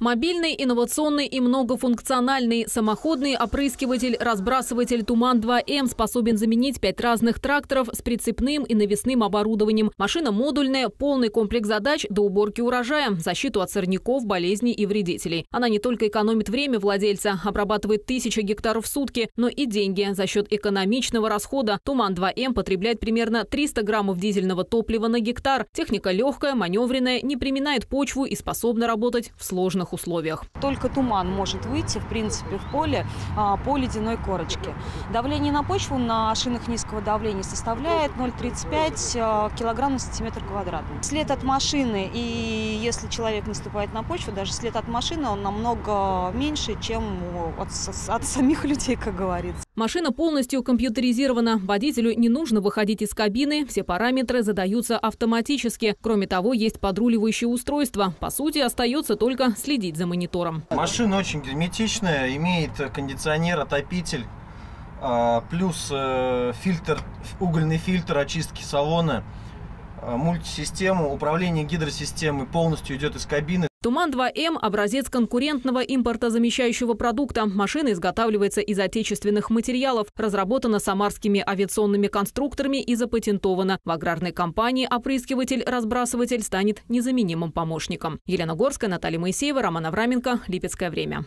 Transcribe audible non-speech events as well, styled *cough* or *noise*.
Мобильный, инновационный и многофункциональный самоходный опрыскиватель-разбрасыватель «Туман-2М» способен заменить пять разных тракторов с прицепным и навесным оборудованием. Машина модульная, полный комплекс задач до уборки урожая, защиту от сорняков, болезней и вредителей. Она не только экономит время владельца, обрабатывает тысячи гектаров в сутки, но и деньги. За счет экономичного расхода «Туман-2М» потребляет примерно 300 граммов дизельного топлива на гектар. Техника легкая, маневренная, не приминает почву и способна работать в сложных сложных условиях. Только туман может выйти, в принципе, в поле а, по ледяной корочке. Давление на почву на шинах низкого давления составляет 0,35 а, килограмм на сантиметр квадратный. След от машины, и если человек наступает на почву, даже след от машины, он намного меньше, чем от, от самих *laughs* людей, как говорится. Машина полностью компьютеризирована. Водителю не нужно выходить из кабины, все параметры задаются автоматически. Кроме того, есть подруливающее устройство. По сути, остается только следить за монитором. Машина очень герметичная, имеет кондиционер, отопитель, а, плюс э, фильтр, угольный фильтр очистки салона, а, мультисистему, управление гидросистемой полностью идет из кабины. Туман-2М – образец конкурентного импортозамещающего продукта. Машина изготавливается из отечественных материалов, разработана самарскими авиационными конструкторами и запатентована. В аграрной компании опрыскиватель-разбрасыватель станет незаменимым помощником. Елена Горская, Наталья Моисеева, Роман Авраменко. Липецкое время.